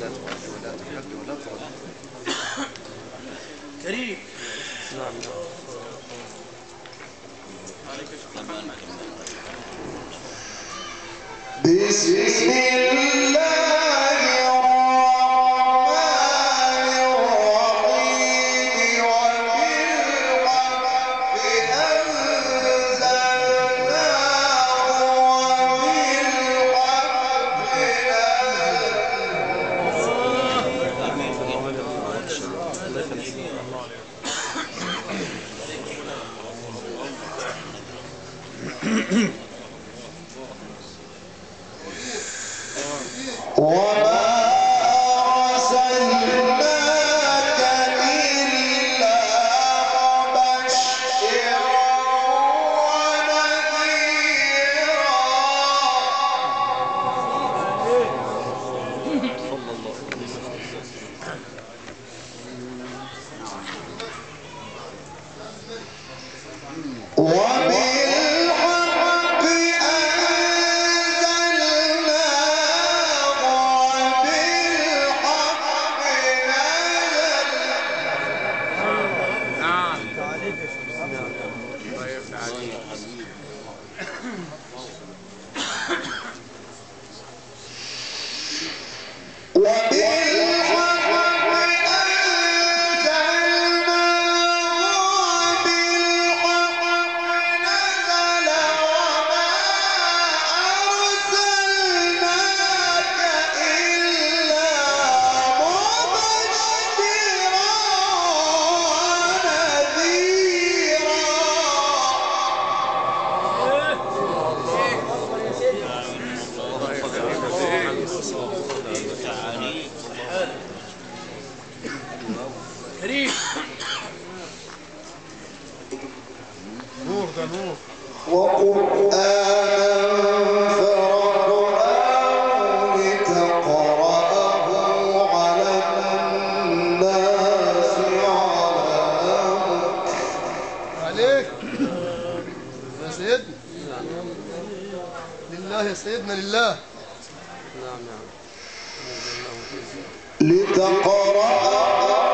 لا تقعد ولا تحب ولا تقعد كريم. نعم. This is. Mm-hmm. What وقرآنا لتقرأه على الناس عليك سيدنا لله سيدنا لله نعم نعم لتقرأه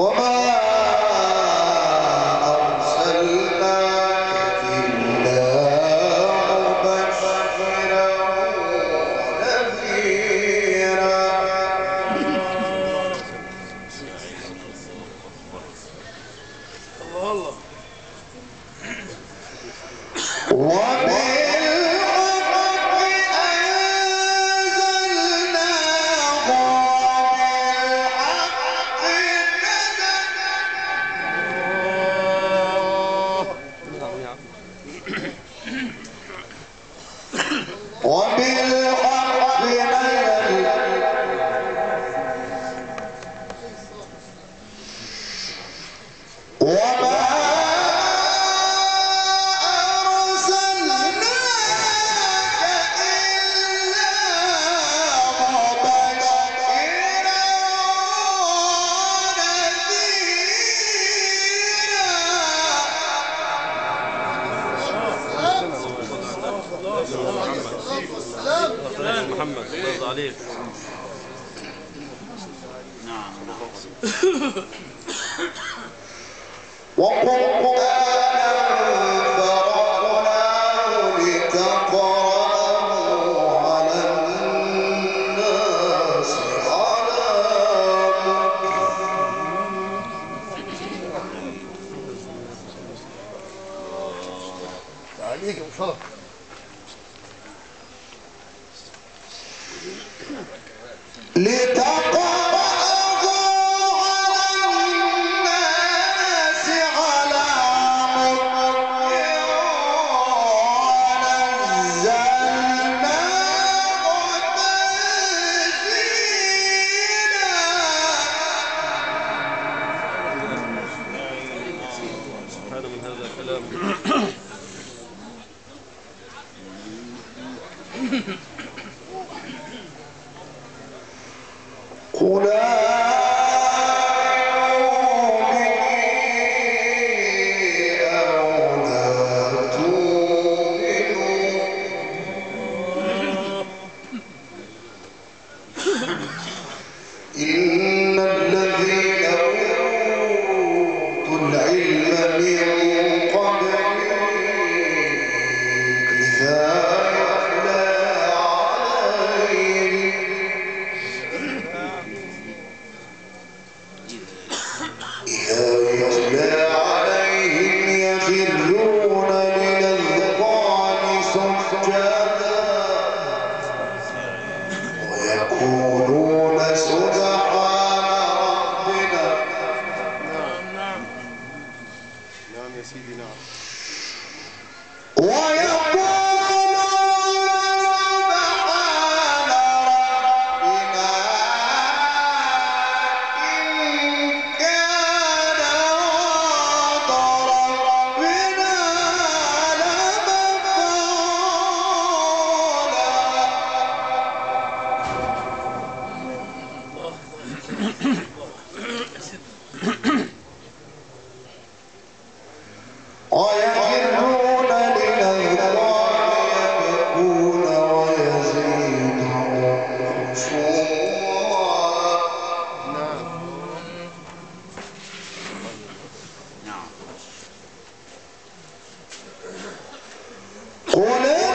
Oba! محمد. الله عليك وقرآنا Madame. escolha